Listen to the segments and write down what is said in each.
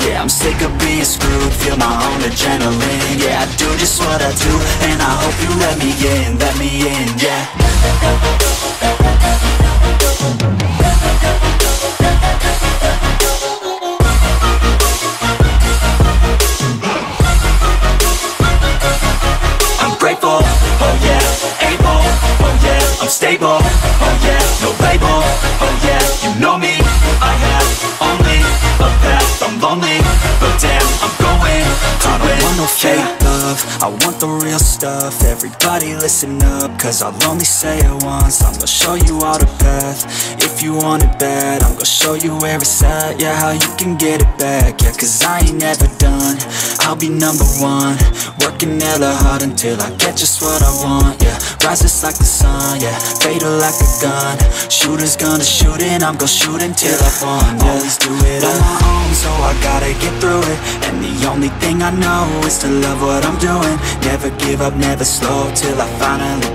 Yeah, I'm sick of being screwed, feel my own adrenaline. Yeah, I do just what I do, and I hope you let me in, let me in, yeah. I'm grateful, oh yeah, able, oh yeah, I'm stable, oh yeah, no label, oh real stuff, everybody listen up, cause I'll only say it once, I'm gonna show you all the path, if you want it bad, I'm gonna show you where it's at, yeah, how you can get it back, yeah, cause I ain't never done, I'll be number one, working hella hard until I get just what I want, yeah Rises like the sun, yeah. Fatal like a gun. Shooters gonna shoot and I'm gonna shoot until I won, yeah Always do it on my own, so I gotta get through it. And the only thing I know is to love what I'm doing. Never give up, never slow, till I finally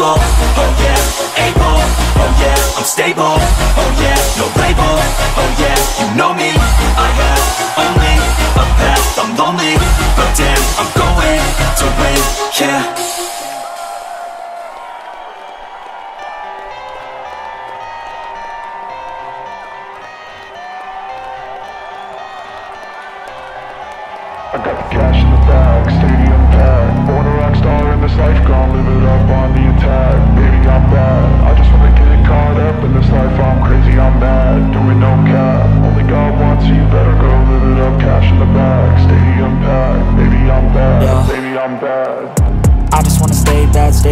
I'm oh yeah, able, oh yeah, I'm stable, oh yeah, no label, oh yeah, you know me, I have only a path, I'm lonely, but damn, I'm going to win, yeah. I got the cash in the bag, stadium packed. Born a rock star in this life, gon' live it up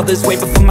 others way before my